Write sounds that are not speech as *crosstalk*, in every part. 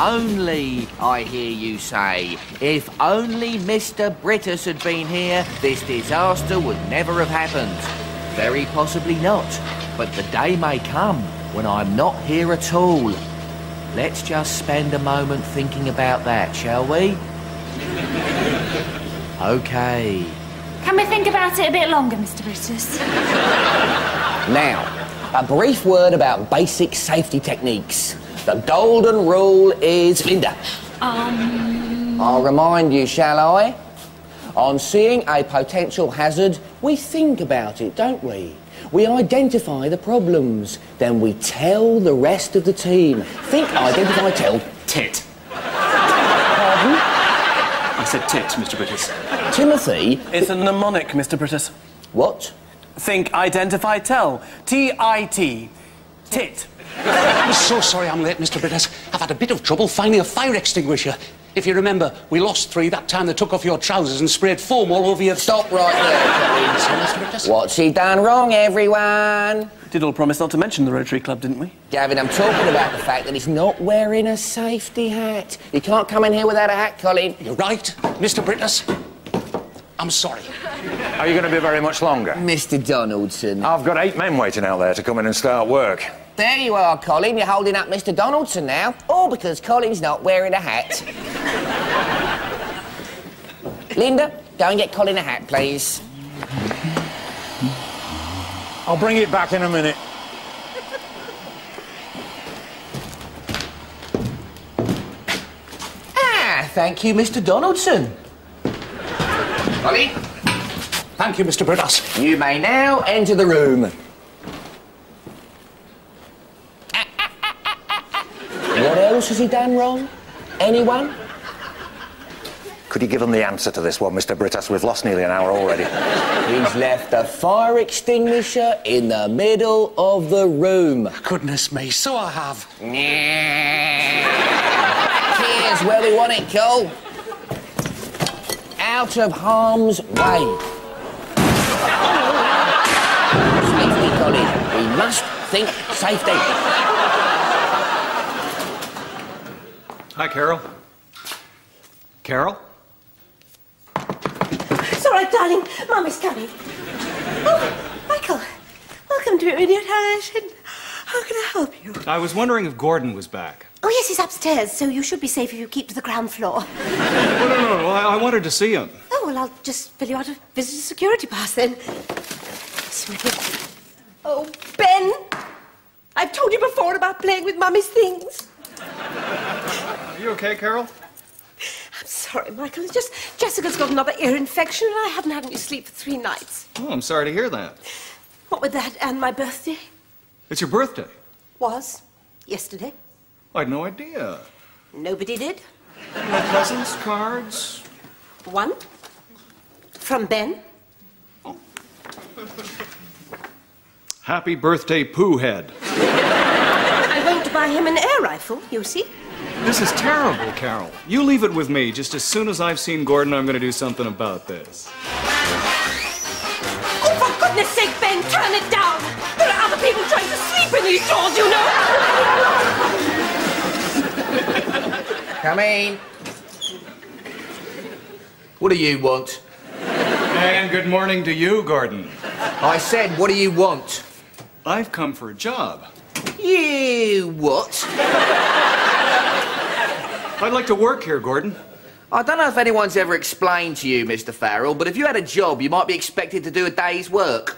Only, I hear you say, if only Mr. Brittas had been here, this disaster would never have happened. Very possibly not, but the day may come when I'm not here at all. Let's just spend a moment thinking about that, shall we? *laughs* Okay. Can we think about it a bit longer, Mr. Brittas? Now, a brief word about basic safety techniques. The golden rule is Linda. Um. I'll remind you, shall I? On seeing a potential hazard, we think about it, don't we? We identify the problems, then we tell the rest of the team. Think, identify, tell. Tit. Pardon? I said tit, Mr. Brittas. Timothy, It's a mnemonic, Mr. Brittas. what? Think, identify, tell. T I T. Tit. I'm so sorry I'm late, Mr. Brittas. I've had a bit of trouble finding a fire extinguisher. If you remember, we lost three that time they took off your trousers and sprayed foam all over your... Stop right there. Sorry, Mr. What's he done wrong, everyone? Did all promise not to mention the Rotary Club, didn't we? Gavin, I'm talking about the fact that he's not wearing a safety hat. You can't come in here without a hat, Colin. You're right, Mr. Brittas. I'm sorry. Are you going to be very much longer? Mr. Donaldson. I've got eight men waiting out there to come in and start work. There you are, Colin. You're holding up Mr. Donaldson now. All because Colin's not wearing a hat. Linda, go and get Colin a hat, please. I'll bring it back in a minute. Ah, thank you, Mr. Donaldson. Colin, Thank you, Mr. Brittas. you may now enter the room. what else has he done wrong? Anyone? Could you give them the answer to this one, Mr. Brittas? We've lost nearly an hour already. He's left a fire extinguisher in the middle of the room. Goodness me, so I have. Here's where we want it, Cole. Out of harm's way. Safety, Colin. We must think safety. Hi, Carol. Carol? It's all right, darling. Mummy's coming. Oh, Michael. Welcome to Idiot Harrison. How can I help you? I was wondering if Gordon was back. Oh, yes, he's upstairs, so you should be safe if you keep to the ground floor. No, no, no, no. I, I wanted to see him. Oh, well, I'll just fill you out a visitor security pass then. Oh, Ben. I've told you before about playing with Mummy's things. Are you okay, Carol? I'm sorry, Michael. It's just Jessica's got another ear infection, and I haven't had any sleep for three nights. Oh, I'm sorry to hear that. What with that and my birthday? It's your birthday. Was yesterday. I had no idea. Nobody did. No presents, cards? One. From Ben. Oh. Happy birthday, Pooh Head. I won't buy him an air rifle, you see. This is terrible, Carol. You leave it with me. Just as soon as I've seen Gordon, I'm going to do something about this. Oh, for goodness sake, Ben, turn it down! There are other people trying to sleep in these doors, you know! *laughs* Come in. What do you want? And good morning to you, Gordon. I said, what do you want? I've come for a job. You what? I'd like to work here, Gordon. I don't know if anyone's ever explained to you, Mr. Farrell, but if you had a job, you might be expected to do a day's work.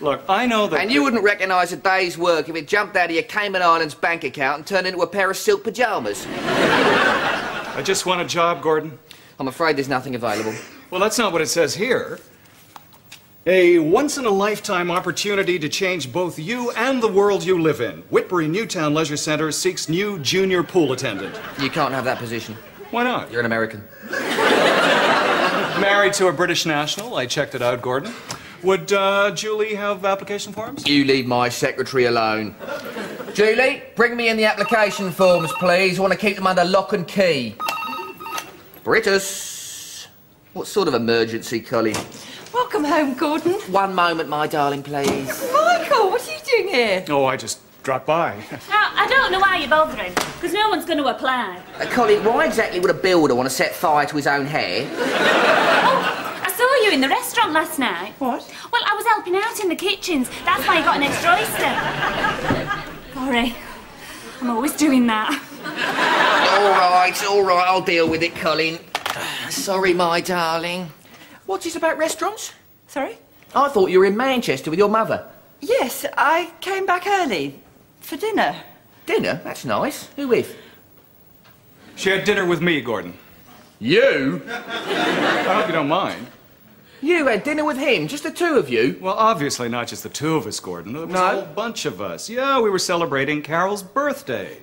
Look, I know that. And you wouldn't recognise a day's work if it jumped out of your Cayman Islands bank account and turned into a pair of silk pyjamas. *laughs* I just want a job, Gordon. I'm afraid there's nothing available. Well, that's not what it says here. A once in a lifetime opportunity to change both you and the world you live in. Whitbury Newtown Leisure Center seeks new junior pool attendant. You can't have that position. Why not? You're an American. Married to a British national. I checked it out, Gordon. Would uh, Julie have application forms? You leave my secretary alone. Julie, bring me in the application forms, please. I want to keep them under lock and key. Brittas. What sort of emergency, Colin? Welcome home, Gordon. One moment, my darling, please. Michael, what are you doing here? Oh, I just dropped by. *laughs* Now, I don't know why you're bothering, because no one's going to apply. Uh, Colin, why exactly would a builder want to set fire to his own hair? Oh, I saw you in the restaurant last night. What? Well, I was helping out in the kitchens. That's why you got an extra oyster. Sorry. I'm always doing that. all right, all right, I'll deal with it, Colin. *sighs* Sorry, my darling. What's this about restaurants? Sorry? I thought you were in Manchester with your mother. Yes, I came back early for dinner. Dinner? That's nice. Who with? She had dinner with me, Gordon. You? I hope you don't mind. You had dinner with him, just the two of you? Well, obviously not just the two of us, Gordon. There was No? a whole bunch of us. Yeah, we were celebrating Carol's birthday.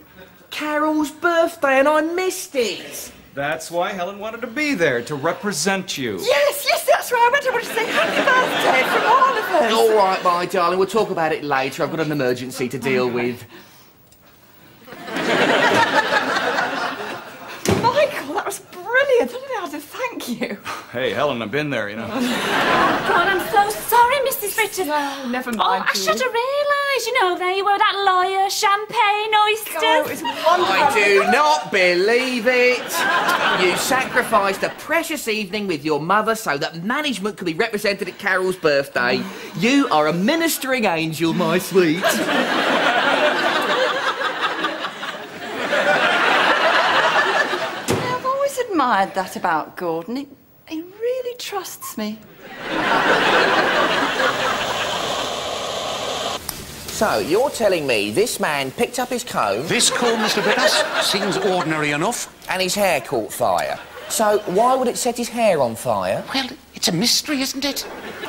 Carol's birthday and I missed it. That's why Helen wanted to be there, to represent you. Yes, yes, that's right. I went over to say happy birthday from all of us. All right, my darling, we'll talk about it later. I've got an emergency to deal with. Michael, that was brilliant. I don't know how to thank you. Hey, Helen, I've been there, you know. Oh, God, I'm so sorry, Mrs. Brittas. Well, never Oh, mind, I should have realised. You know, there you were, that lawyer, champagne, Oh, oysters. it's wonderful. I do not believe it. You sacrificed a precious evening with your mother so that management could be represented at Carol's birthday. You are a ministering angel, my sweet. I've always admired that about Gordon. He, he really trusts me. So, you're telling me this man picked up his comb This comb, Mr. Brittas, seems ordinary enough. and his hair caught fire. So, why would it set his hair on fire? Well, it's a mystery, isn't it?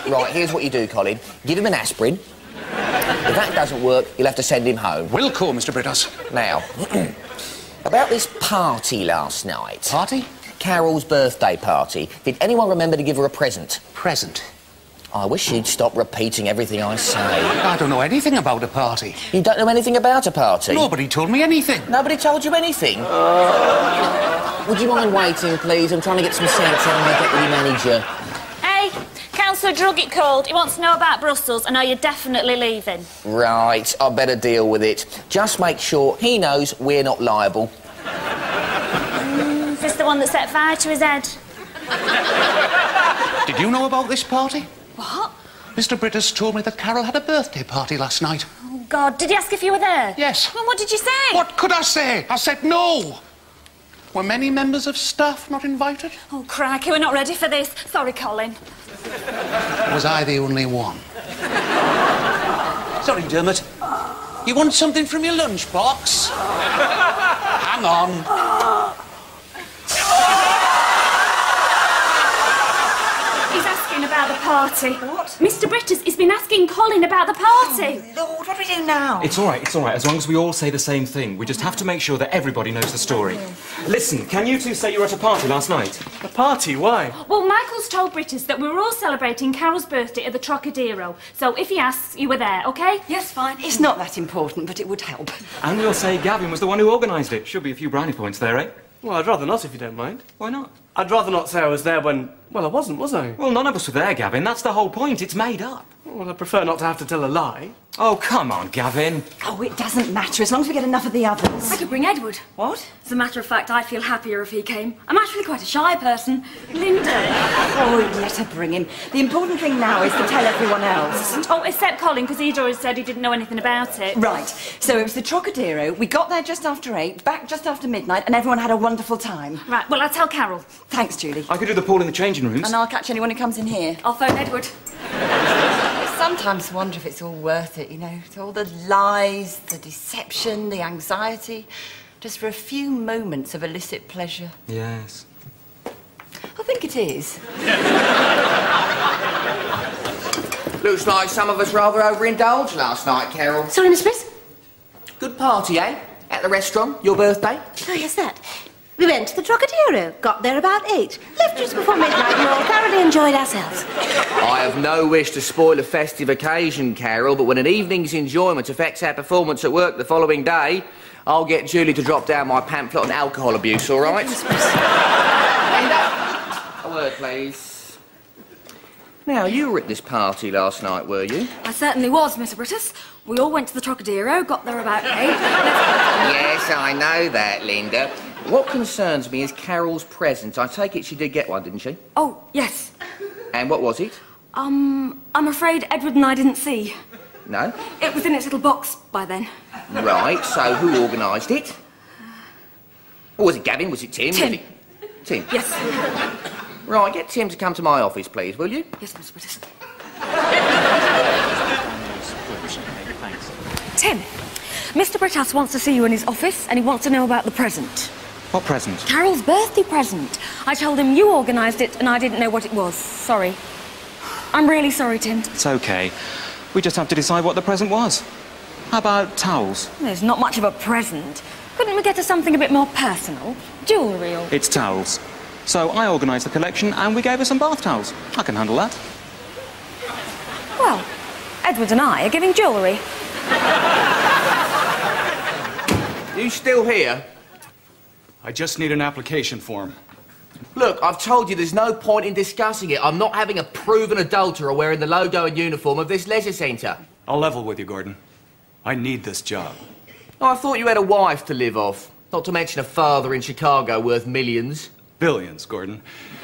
Right, here's what you do, Colin. Give him an aspirin. If that doesn't work, you'll have to send him home. We'll call Mr. Brittas. Now, *clears throat* about this party last night. Party? Carol's birthday party. Did anyone remember to give her a present? Present. I wish you'd stop repeating everything I say. I don't know anything about a party. You don't know anything about a party? Nobody told me anything. Nobody told you anything? Uh. Would you mind waiting, please? I'm trying to get some sense out of my deputy manager. Hey, Councillor Druggett called. He wants to know about Brussels and are you definitely leaving? Right, I better deal with it. Just make sure he knows we're not liable. Mm, is this the one that set fire to his head? Did you know about this party? What? Mr. Brittas told me that Carol had a birthday party last night. Oh, God. Did he ask if you were there? Yes. Well, what did you say? What could I say? I said no. Were many members of staff not invited? Oh, crikey, we're not ready for this. Sorry, Colin. Was I the only one? Sorry, Dermot. You want something from your lunchbox? *laughs* Hang on. Oh. He's asking about the party. What? Mr. Brittas has been asking Colin about the party. Lord, what do we do now? It's all right, it's all right, as long as we all say the same thing. We just have to make sure that everybody knows the story. Listen, can you two say you were at a party last night? A party? Why? Well, Michael's told Brittas that we were all celebrating Carol's birthday at the Trocadero. So if he asks, you were there, OK? Yes, fine. It's not that important, but it would help. And we'll say Gavin was the one who organised it. Should be a few brownie points there, eh? Well, I'd rather not if you don't mind. Why not? I'd rather not say I was there when. Well, I wasn't, was I? Well, none of us were there, Gavin. That's the whole point. It's made up. Well, I prefer not to have to tell a lie. Oh, come on, Gavin. Oh, it doesn't matter as long as we get enough of the others. I could bring Edward. What? As a matter of fact, I'd feel happier if he came. I'm actually quite a shy person. Linda. Oh, let her bring him. The important thing now is to tell everyone else. Oh, except Colin, because he'd already said he didn't know anything about it. Right. So it was the Trocadero. We got there just after eight, back just after midnight, and everyone had a wonderful time. Right, well, I'll tell Carol. Thanks, Julie. I could do the pool in the changing rooms. And I'll catch anyone who comes in here. I'll phone Edward. I sometimes wonder if it's all worth it, you know, all the lies, the deception, the anxiety, just for a few moments of illicit pleasure. Yes. I think it is. *laughs* Looks like some of us rather overindulged last night, Carol. Sorry, Miss Bliss? Good party, eh? At the restaurant? Your birthday? Oh, yes, that. We went to the Trocadero, got there about eight, left just before midnight, and all thoroughly enjoyed ourselves. I have no wish to spoil a festive occasion, Carol, but when an evening's enjoyment affects our performance at work the following day, I'll get Julie to drop down my pamphlet on alcohol abuse, all right? Linda, a word, please. Now, you were at this party last night, were you? I certainly was, Mr. Brittas. We all went to the Trocadero, got there about eight. yes, I know that, Linda. What concerns me is Carol's present. I take it she did get one, didn't she? Oh, yes. And what was it? Um, I'm afraid Edward and I didn't see. No? It was in its little box by then. Right, so who organised it? Or was it Gavin? Was it Tim? Tim. It... Tim? Yes. Right, get Tim to come to my office, please, will you? Yes, Mr. Brittas. Tim, Mr. Brittas wants to see you in his office and he wants to know about the present. What present? Carol's birthday present. I told him you organised it and I didn't know what it was. Sorry. I'm really sorry, Tim. It's okay. We just have to decide what the present was. How about towels? There's not much of a present. Couldn't we get to something a bit more personal? Jewellery or... It's towels. So I organised the collection and we gave her some bath towels. I can handle that. Well, Edward and I are giving jewellery. You still here? I just need an application form. Look, I've told you there's no point in discussing it. I'm not having a proven adulterer wearing the logo and uniform of this leisure centre. I'll level with you, Gordon. I need this job. Oh, I thought you had a wife to live off. Not to mention a father in Chicago worth millions. Billions, Gordon.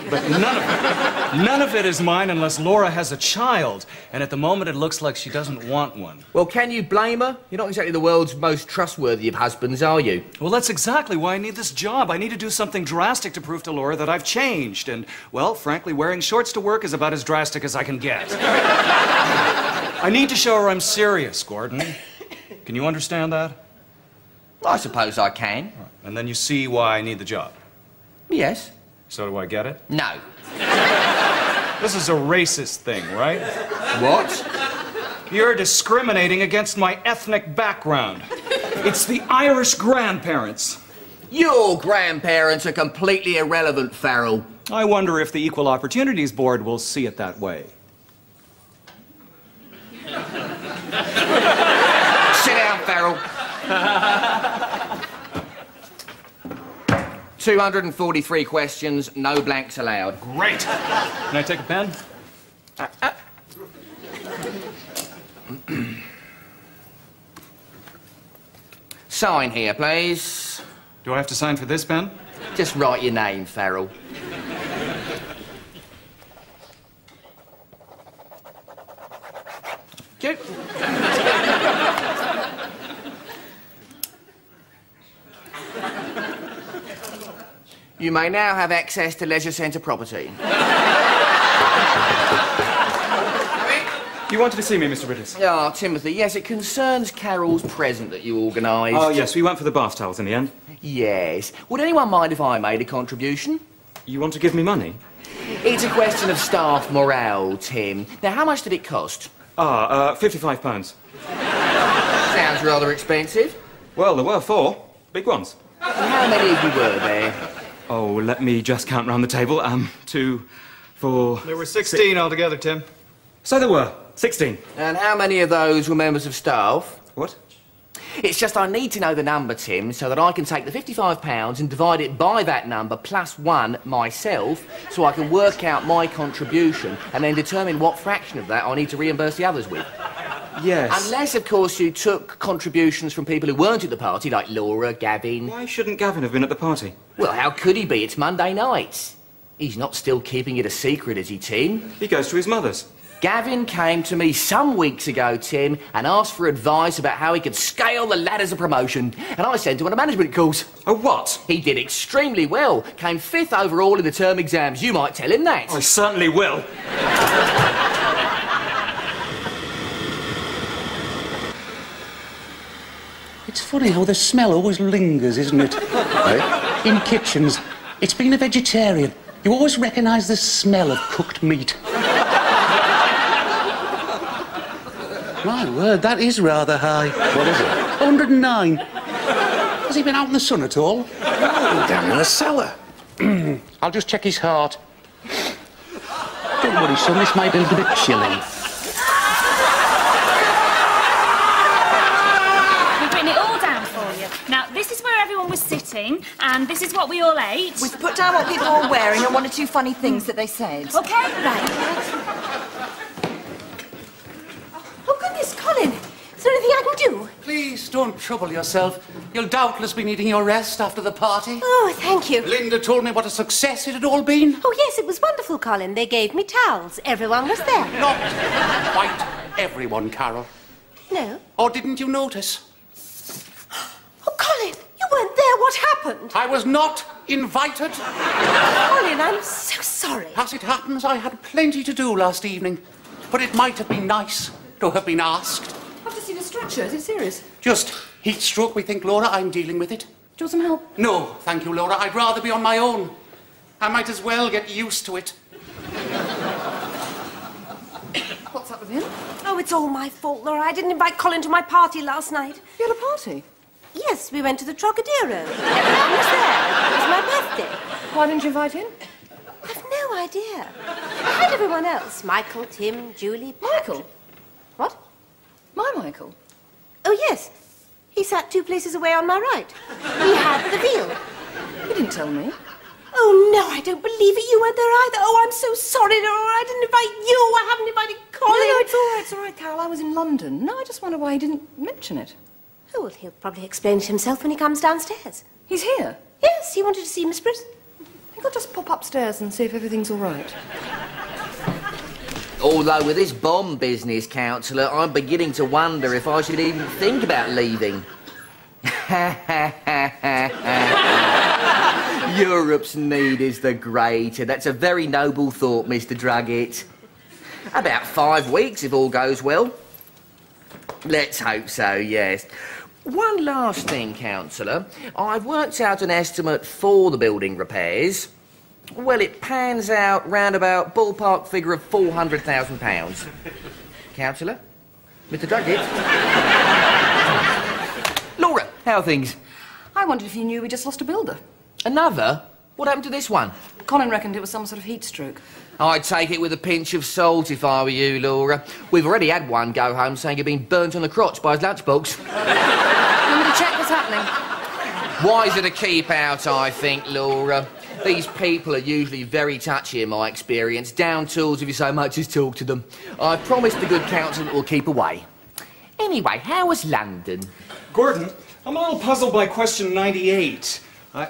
But none of it, none of it is mine unless Laura has a child. And at the moment, it looks like she doesn't want one. Well, can you blame her? You're not exactly the world's most trustworthy of husbands, are you? Well, that's exactly why I need this job. I need to do something drastic to prove to Laura that I've changed. And, well, frankly, wearing shorts to work is about as drastic as I can get. I need to show her I'm serious, Gordon. Can you understand that? I suppose I can. And then you see why I need the job. Yes. So do I get it? No. This is a racist thing, right? What? You're discriminating against my ethnic background. It's the Irish grandparents. Your grandparents are completely irrelevant, Farrell. I wonder if the Equal Opportunities Board will see it that way. Sit down, Farrell. *laughs* 243 questions, no blanks allowed. Great. Can I take a pen? Uh, uh. Sign here, please. Do I have to sign for this pen? Just write your name, Farrell. You may now have access to leisure centre property. You wanted to see me, Mr. Brittas? Ah, Timothy, yes, it concerns Carol's present that you organised. Oh, yes, we went for the bath towels in the end. Yes. Would anyone mind if I made a contribution? You want to give me money? It's a question of staff morale, Tim. Now, how much did it cost? Ah, uh, fifty-five pounds. Sounds rather expensive. Well, there were four. Big ones. And how many of you were there? Oh, let me just count round the table. Um, two, four... There were 16 altogether, Tim. So there were. Sixteen. And how many of those were members of staff? What? It's just I need to know the number, Tim, so that I can take the £55 and divide it by that number plus one myself, so I can work out my contribution and then determine what fraction of that I need to reimburse the others with. Yes. Unless, of course, you took contributions from people who weren't at the party, like Laura, Gavin. Why shouldn't Gavin have been at the party? Well, how could he be? It's Monday night. He's not still keeping it a secret, is he, Tim? He goes to his mother's. Gavin came to me some weeks ago, Tim, and asked for advice about how he could scale the ladders of promotion. And I sent him on a management course. A what? He did extremely well. Came fifth overall in the term exams. You might tell him that. I certainly will. *laughs* It's funny how the smell always lingers, isn't it? Eh? In kitchens. It's being a vegetarian. You always recognise the smell of cooked meat. My word, that is rather high. What is it? 109. Has he been out in the sun at all? Down in the cellar. *clears throat* I'll just check his heart. Don't worry, son, this might be a little bit chilly. We've written it all down for you. Now, this is where everyone was sitting. meeting, and this is what we all ate. We've put down what people were wearing and one or two funny things that they said. Okay? Right. Oh, goodness, Colin. Is there anything I can do? Please don't trouble yourself. You'll doubtless be needing your rest after the party. Oh, thank you. Linda told me what a success it had all been. Oh, yes, it was wonderful, Colin. They gave me towels. Everyone was there. Not quite everyone, Carol. No? Or didn't you notice? Oh, Colin, you weren't there. What happened? I was not invited. Colin, I'm so sorry. As it happens, I had plenty to do last evening. But it might have been nice to have been asked. I've just seen a stretcher. Is it serious? Just heat stroke, we think, Laura. I'm dealing with it. Do you want some help? No, thank you, Laura. I'd rather be on my own. I might as well get used to it. What's up with him? Oh, it's all my fault, Laura. I didn't invite Colin to my party last night. You had a party? Yes, we went to the Trocadero. Everyone was there. It was my birthday. Why didn't you invite him? I've no idea. I had everyone else. Michael, Tim, Julie. Michael? What? My Michael? Oh, yes. He sat two places away on my right. He had the veal. You didn't tell me. Oh, no, I don't believe it. You weren't there either. Oh, I'm so sorry, Laura. I didn't invite you. I haven't invited Colin. No, no, it's all right, it's all right, Carol. I was in London. No, I just wonder why he didn't mention it. Oh, well, he'll probably explain it himself when he comes downstairs. He's here. Yes, he wanted to see Miss Brittas. I think I'll just pop upstairs and see if everything's all right. Although with this bomb business, Councillor, I'm beginning to wonder if I should even think about leaving. *laughs* Europe's need is the greater. That's a very noble thought, Mr. Druggett. About five weeks, if all goes well. Let's hope so, yes. One last thing, Councillor. I've worked out an estimate for the building repairs. Well, it pans out round about ballpark figure of £400,000. Councillor? Mr. Druggett? Laura, how are things? I wondered if you knew we just lost a builder. Another? What happened to this one? Colin reckoned it was some sort of heat stroke. I'd take it with a pinch of salt if I were you, Laura. We've already had one go home saying he'd been burnt on the crotch by his lunchbox. *laughs* I'm going to check what's happening. Wiser to keep out, I think, Laura. These people are usually very touchy in my experience. Down tools if you so much as talk to them. I promised the good counsel that we'll keep away. Anyway, how was London? Gordon, I'm a little puzzled by question 98. I...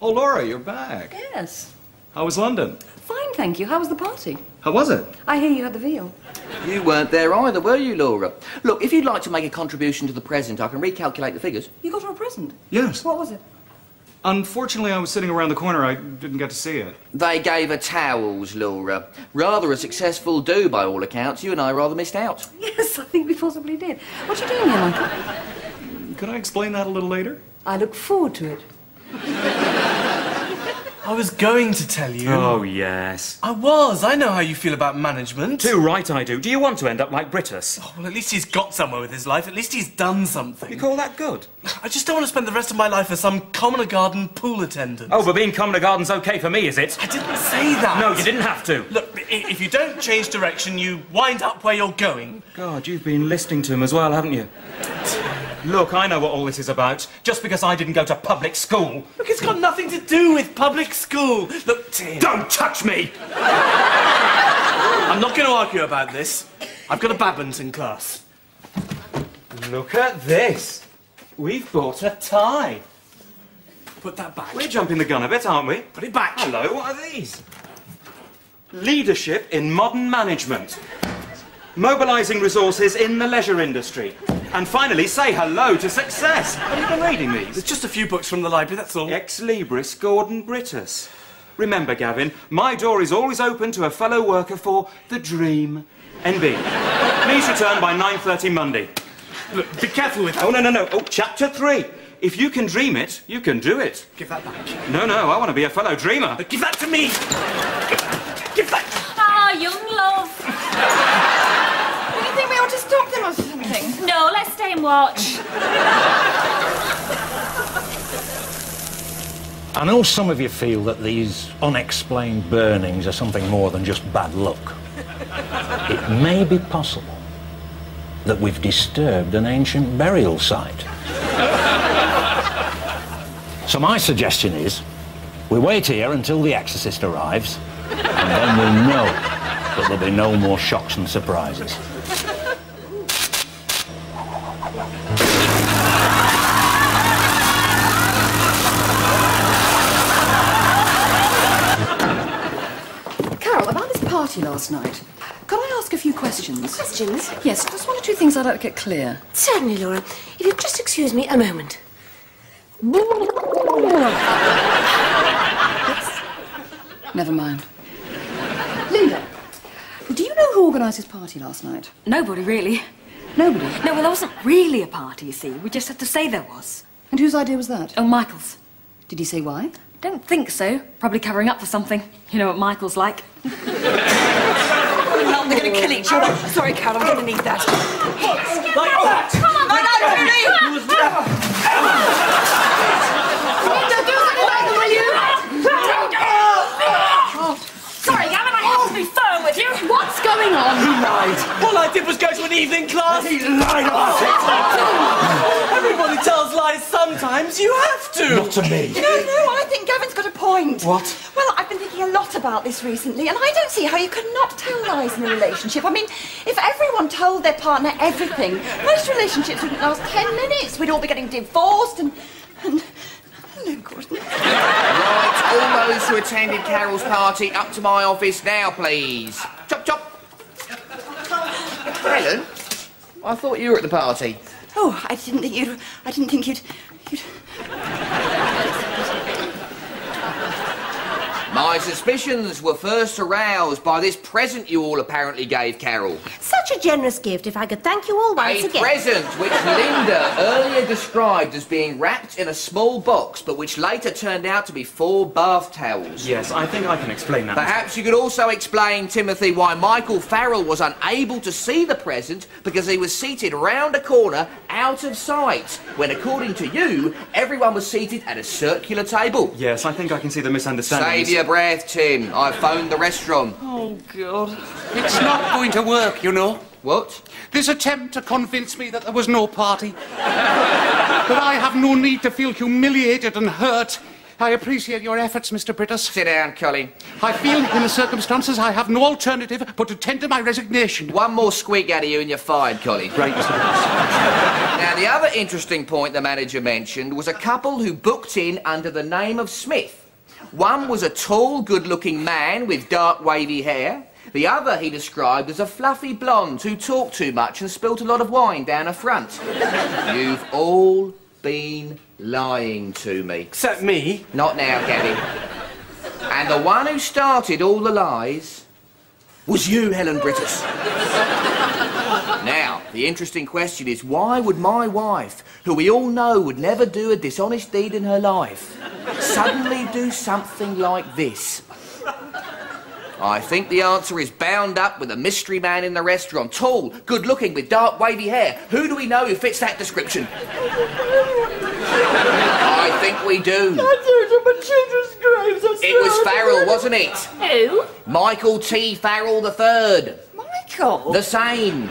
Oh, Laura, you're back. Yes. How was London? Fine, thank you. How was the party? How was it? I hear you had the veal. You weren't there either, were you, Laura? Look, if you'd like to make a contribution to the present, I can recalculate the figures. You got her a present? Yes. What was it? Unfortunately, I was sitting around the corner. I didn't get to see it. They gave her towels, Laura. Rather a successful do, by all accounts. You and I rather missed out. Yes, I think we possibly did. What are you doing here, Michael? Could I explain that a little later? I look forward to it. I was going to tell you. Oh, yes. I was. I know how you feel about management. Too right I do. Do you want to end up like Brittas? Oh, well, at least he's got somewhere with his life. At least he's done something. You call that good? I just don't want to spend the rest of my life as some commoner garden pool attendant. Oh, but being Commoner Garden's okay for me, is it? I didn't say that. No, you didn't have to. Look, if you don't change direction, you wind up where you're going. God, you've been listening to him as well, haven't you? Look, I know what all this is about. Just because I didn't go to public school. Look, it's got nothing to do with public school. Look, Tim. Don't touch me! I'm not going to argue about this. I've got a badminton class. Look at this. We've bought a tie. Put that back. We're jumping the gun a bit, aren't we? Put it back. Hello, what are these? Leadership in modern management. Mobilising resources in the leisure industry. And finally, say hello to success. Have you been reading these? There's just a few books from the library, that's all. Ex Libris Gordon Brittas. Remember, Gavin, my door is always open to a fellow worker for the dream. NB. Please return by 9.30 Monday. Look, be careful with that. Oh, no, no, no. Oh, chapter three. If you can dream it, you can do it. Give that back. No, no, I want to be a fellow dreamer. But Give that to me. Give that. Ah, young love. Do you think we ought to stop them or something? No, let's stay and watch. I know some of you feel that these unexplained burnings are something more than just bad luck. It may be possible that we've disturbed an ancient burial site. So my suggestion is we wait here until the exorcist arrives, and then we'll know that there'll be no more shocks and surprises. Carol, about this party last night, could I ask a few questions? Questions? Yes, just one or two things I'd like to get clear. Certainly, Laura. If you'd just excuse me a moment. *laughs* Never mind. Linda, do you know who organised this party last night? Nobody, really. Nobody? No, well, there wasn't really a party, you see. We just had to say there was. And whose idea was that? Oh, Michael's. Did he say why? Don't think so. Probably covering up for something. You know what Michael's like. *laughs* They're going to kill each other. *laughs* Sorry, Carol, I'm going to need that. Like that! Come on, no, no, really! Linda, do something about them, will you? Sorry, Gavin, I have to be firm with you. What's going on? He lied. All I did was go to an evening class. He lied about oh, Everybody tells lies sometimes. You have to. Not to me. No, no, I think Gavin's got a point. What? Well, I've been thinking a lot about this recently, and I don't see how you could not tell lies in a relationship. I mean, if everyone told their partner everything, most relationships wouldn't last ten minutes. We'd all be getting divorced and. and Hello, Gordon. Right, all those who attended Carol's party, up to my office now, please. Chop, chop. Helen, I thought you were at the party. Oh, I didn't think you'd. I didn't think you'd. you'd... My suspicions were first aroused by this present you all apparently gave Carol. Such a generous gift. If I could thank you all once A again. present which Linda earlier described as being wrapped in a small box, but which later turned out to be four bath towels. Yes, I think I can explain that. Perhaps you could also explain, Timothy, why Michael Farrell was unable to see the present because he was seated round a corner out of sight, when, according to you, everyone was seated at a circular table. Yes, I think I can see the misunderstanding. Save your breath, Tim. I've phoned the restaurant. Oh, God. It's not going to work, you know. What? This attempt to convince me that there was no party. that I have no need to feel humiliated and hurt. I appreciate your efforts, Mr. Brittas. Sit down, Colin. I feel, in the circumstances, I have no alternative but to tender my resignation. One more squeak out of you and you're fired, Colin. Right, Now, the other interesting point the manager mentioned was a couple who booked in under the name of Smith. One was a tall, good looking man with dark, wavy hair. The other he described as a fluffy blonde who talked too much and spilt a lot of wine down her front. You've all been lying to me. Except me. Not now, Gabby. And the one who started all the lies was you, Helen Brittas. Now, the interesting question is why would my wife, who we all know would never do a dishonest deed in her life, suddenly do something like this? I think the answer is bound up with a mystery man in the restaurant. Tall, good looking, with dark wavy hair. Who do we know who fits that description? I think we do. It was Farrell, wasn't it? Who? Michael T. Farrell III. Michael? The same.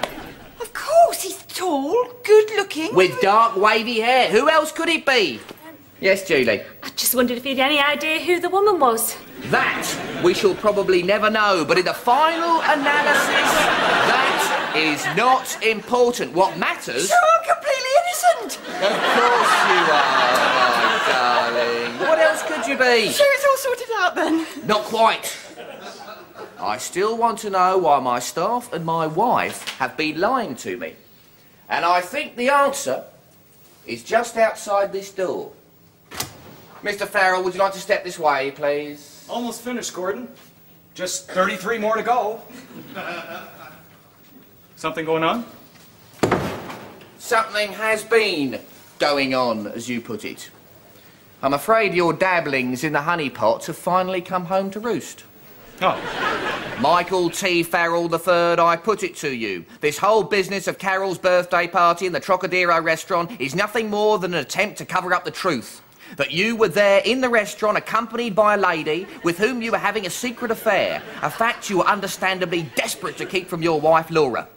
Of course, he's tall, good looking. With dark wavy hair. Who else could it be? Um, yes, Julie. I just wondered if you had any idea who the woman was. That we shall probably never know, but in the final analysis, that is not important. What matters. You're completely innocent. Of course you are, my darling. What else could you be? Sure, it's all sorted out then. Not quite. I still want to know why my staff and my wife have been lying to me. And I think the answer is just outside this door. Mr. Farrell, would you like to step this way, please? Almost finished, Gordon. Just 33 more to go. *laughs* Something going on? Something has been going on, as you put it. I'm afraid your dabblings in the honeypots have finally come home to roost. Oh. Michael T. Farrell III, I put it to you. This whole business of Carol's birthday party in the Trocadero restaurant is nothing more than an attempt to cover up the truth. That you were there in the restaurant accompanied by a lady with whom you were having a secret affair. A fact you were understandably desperate to keep from your wife, Laura.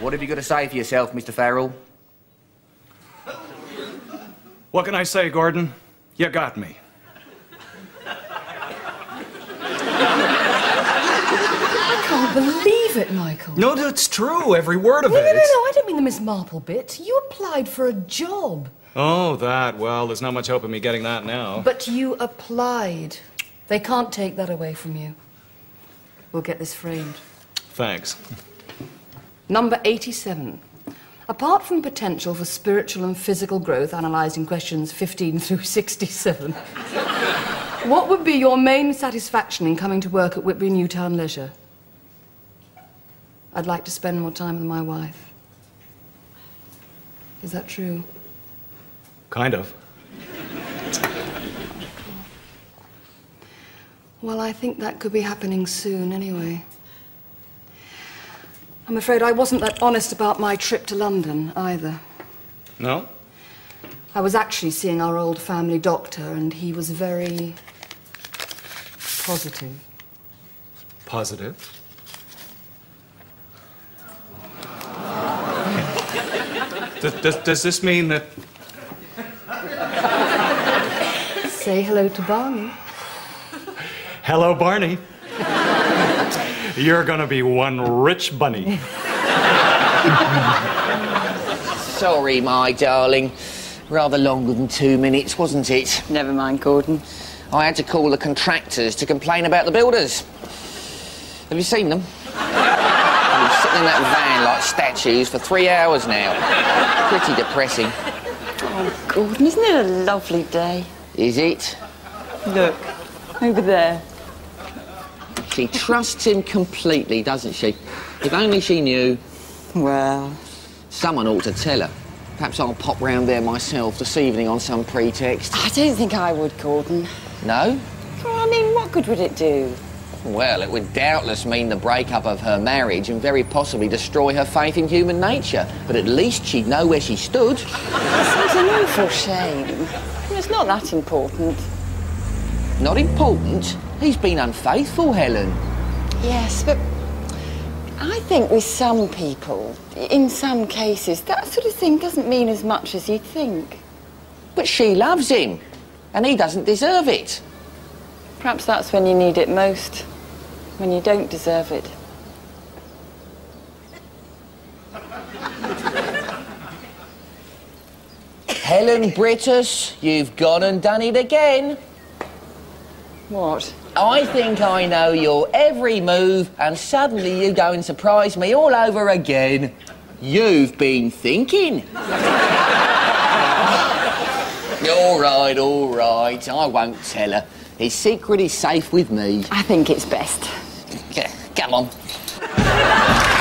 what have you got to say for yourself, Mr. Farrell? What can I say, Gordon? You got me. Can't believe it, Michael. No, that's true. Every word of No, it. no, no, no, I don't mean the Miss Marple bit. You applied for a job. Oh, that. Well, there's not much hope of me getting that now. But you applied. They can't take that away from you. We'll get this framed. Thanks. Number 87. Apart from potential for spiritual and physical growth, analysing questions 15 through 67, *laughs* what would be your main satisfaction in coming to work at Whitbury Newtown Leisure? I'd like to spend more time with my wife. Is that true? Kind of. Well, I think that could be happening soon anyway. I'm afraid I wasn't that honest about my trip to London either. No? I was actually seeing our old family doctor, and he was very positive. Positive. Does, does, does this mean that. Say hello to Barney. Hello, Barney. You're gonna be one rich bunny. Sorry, my darling. Rather longer than two minutes, wasn't it? Never mind, Gordon. I had to call the contractors to complain about the builders. Have you seen them? Sitting in that van like statues for three hours now. Pretty depressing. Oh, Gordon, isn't it a lovely day? Is it? Look, over there. She trusts him completely, doesn't she? If only she knew. Well. Someone ought to tell her. Perhaps I'll pop round there myself this evening on some pretext. I don't think I would, Gordon. No? Well, I mean, what good would it do? Well, it would doubtless mean the breakup of her marriage and very possibly destroy her faith in human nature. But at least she'd know where she stood. It's an awful shame. It's not that important. Not important? He's been unfaithful, Helen. Yes, but I think with some people, in some cases, that sort of thing doesn't mean as much as you'd think. But she loves him, and he doesn't deserve it. Perhaps that's when you need it most, when you don't deserve it. Helen Brittas, you've gone and done it again. What? I think I know your every move, and suddenly you go and surprise me all over again. You've been thinking. all right, all right. I won't tell her. His secret is safe with me. I think it's best. Yeah, come on.